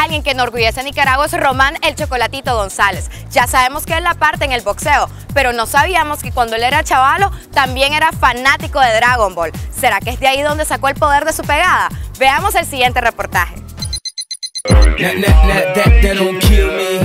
Alguien que enorgullece a Nicaragua es Román el Chocolatito González. Ya sabemos que él la parte en el boxeo, pero no sabíamos que cuando él era chavalo también era fanático de Dragon Ball. ¿Será que es de ahí donde sacó el poder de su pegada? Veamos el siguiente reportaje. Con 34 peleas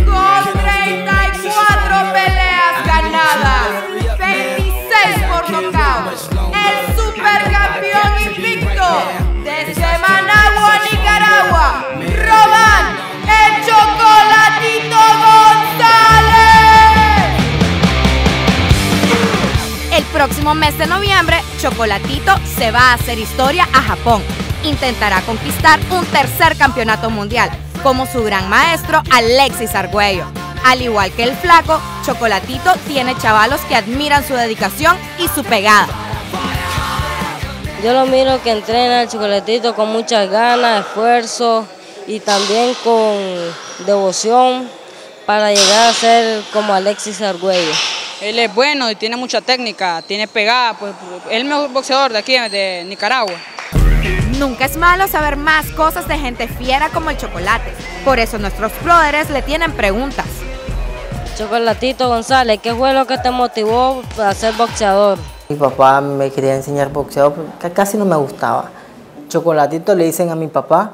Próximo mes de noviembre, Chocolatito se va a hacer historia a Japón. Intentará conquistar un tercer campeonato mundial, como su gran maestro Alexis Argüello. Al igual que el flaco, Chocolatito tiene chavalos que admiran su dedicación y su pegada. Yo lo miro que entrena el Chocolatito con muchas ganas, esfuerzo y también con devoción para llegar a ser como Alexis Argüello. Él es bueno y tiene mucha técnica, tiene pegada, pues él es el mejor boxeador de aquí, de Nicaragua. Nunca es malo saber más cosas de gente fiera como el chocolate. Por eso nuestros brothers le tienen preguntas. Chocolatito González, ¿qué fue lo que te motivó a ser boxeador? Mi papá me quería enseñar boxeo, que casi no me gustaba. Chocolatito le dicen a mi papá.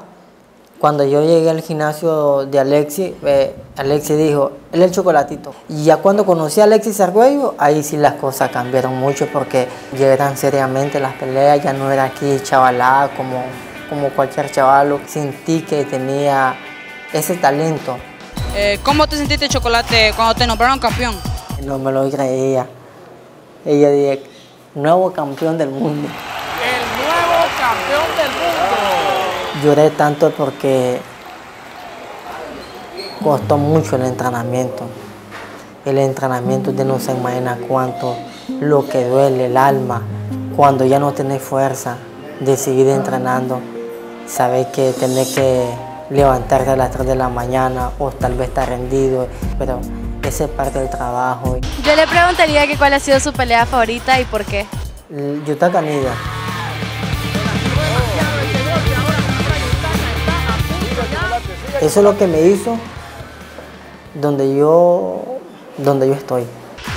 Cuando yo llegué al gimnasio de Alexi, eh, Alexi dijo, él es el chocolatito. Y ya cuando conocí a Alexis Argüello, ahí sí las cosas cambiaron mucho porque ya eran seriamente las peleas, ya no era aquí chavalada como, como cualquier chavalo. Sentí que tenía ese talento. Eh, ¿Cómo te sentiste, Chocolate, cuando te nombraron campeón? No me lo creía. Ella dijo, nuevo campeón del mundo. El nuevo campeón del mundo. Lloré tanto porque costó mucho el entrenamiento. El entrenamiento de no se imagina cuánto lo que duele el alma cuando ya no tenés fuerza de seguir entrenando. Sabés que tenés que levantarte a las 3 de la mañana o tal vez estar rendido, pero esa es parte del trabajo. Yo le preguntaría que cuál ha sido su pelea favorita y por qué. Yuta Canida. Eso es lo que me hizo donde yo, donde yo estoy.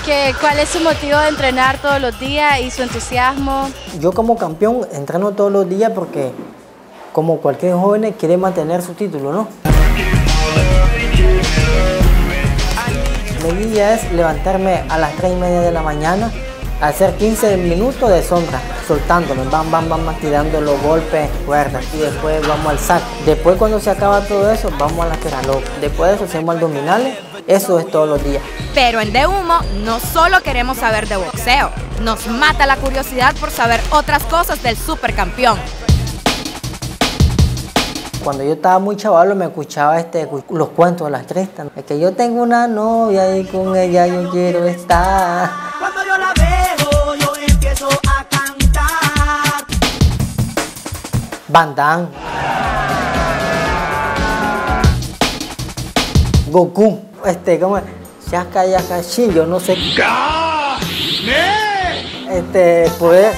¿Qué, ¿Cuál es su motivo de entrenar todos los días y su entusiasmo? Yo como campeón entreno todos los días porque como cualquier joven quiere mantener su título, ¿no? Mi guía es levantarme a las 3 y media de la mañana, hacer 15 minutos de sombra, soltándome, bam, bam, bam, tirando los golpes fuertes y después vamos al sac. Después cuando se acaba todo eso, vamos a la peraloc. Después de eso hacemos abdominales, eso es todos los días. Pero en De Humo no solo queremos saber de boxeo, nos mata la curiosidad por saber otras cosas del supercampeón. Cuando yo estaba muy chavalo me escuchaba este, los cuentos de las crestas. Es que yo tengo una novia y con ella yo quiero estar. Van Damme. Goku. Este, ¿cómo es? Shaka Yaka Shin, yo no sé. Este, poder.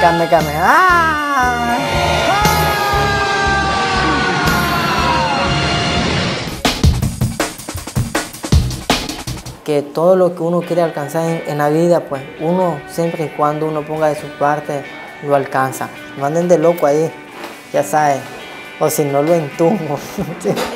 Kame Kame. ¡Ah! Que todo lo que uno quiere alcanzar en, la vida, pues uno siempre y cuando uno ponga de su parte, lo alcanza. No anden de loco ahí, ya saben. O si no lo entumo.